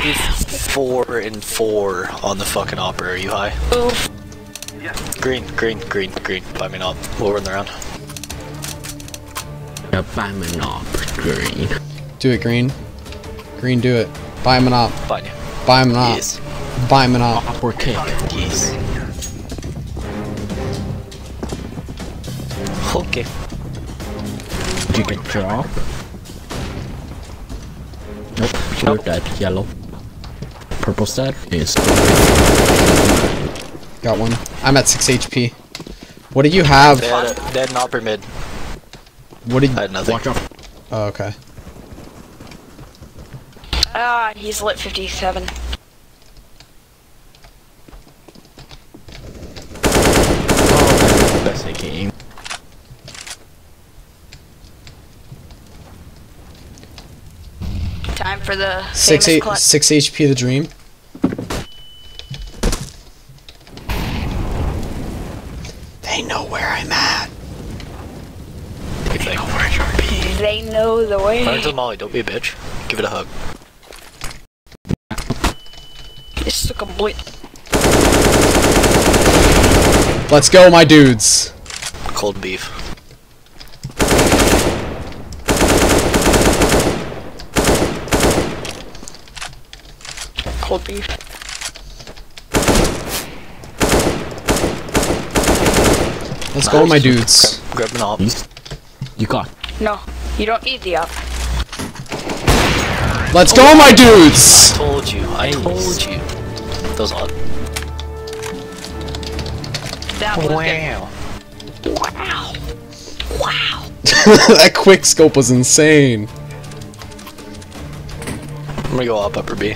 54 and 4 on the fucking opera. Are you high? Oof. Green, green, green, green. Buy me an op. We'll run around. Yeah, buy me an op, green. Do it, Green. Green, do it. Buy him an op. Fine you. Buy him an op. Yes. Buy him an op. Op or kick. Yes. Okay. Did you get your op? Nope, you're dead. Yellow. Purple's dead. Yes. Got one. I'm at 6 HP. What do you have? They had, a, they had an opera mid. What did I had nothing. Watch out. Oh, okay. Ah, he's lit 57. Best game. Time for the 6 famous eight, 6 HP the dream. They know where I'm at. Good thing. They know the way. Run to the molly. Don't be a bitch. Give it a hug. It's a complete. Let's go, my dudes. Cold beef. Cold beef. Let's go, my dudes. Grab an op. You, you got. No, you don't need the up. Let's go, my dudes. I Told you. I told you. Those odd. That was Wow. good. Wow. Wow. that quick scope was insane. I'm gonna go up upper B.